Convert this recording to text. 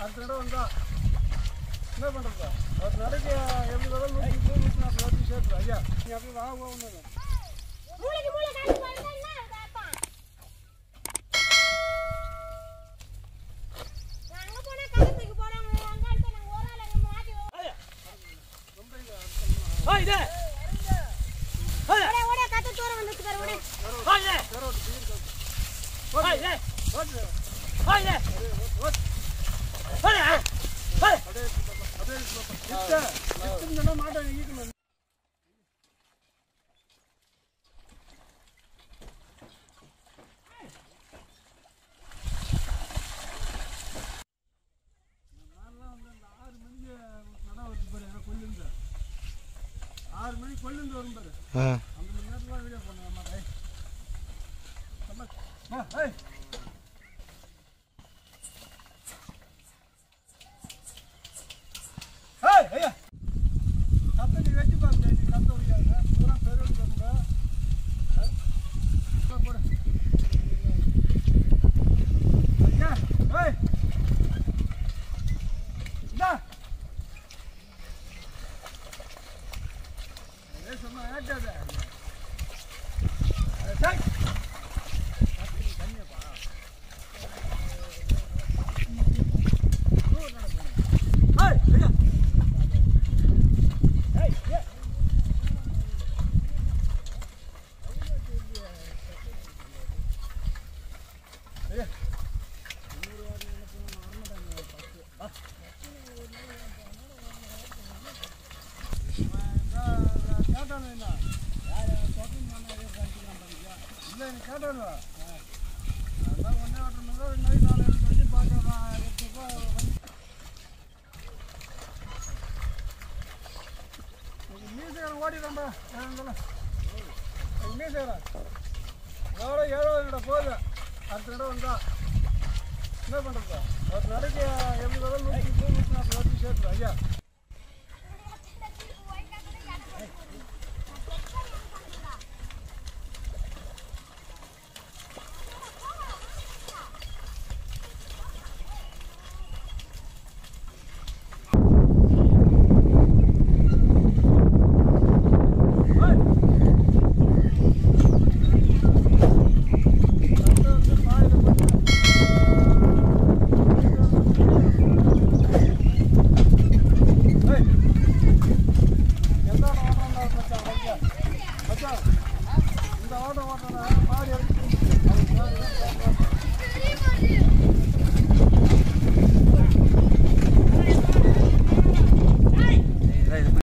அடுத்த இடம் வந்தா என்ன பண்ணுறது ஒரு நடைக்கு எப்படி வரும் நூற்றி முப்பது நூற்றி நாற்பது வரைக்கும் சேர்த்து ஐயா நீ அப்படி வாங்க ஒன்று மூளைக்கு மூளை காசு ஆறு மணிக்கு நட வருது பாரு ஆறு மணிக்கு வரும் பாரு அந்த மணி நேரத்தில் வீடியோ பண்ணுங்க ஏய். Attack! மீசைக்காரன் ஓடிடாம்பா மீசைக்காரன் எவ்வளோ ஏழோ என்னோட போகுது அடுத்த இடம் வந்தா என்ன பண்ணுறது ஒரு நடைக்கு எப்படி வரும் நூற்றி முப்பது நூற்றி நாற்பது வரைக்கும் சேர்த்து ஐயா ஓட்ட ஓட்ட மாடு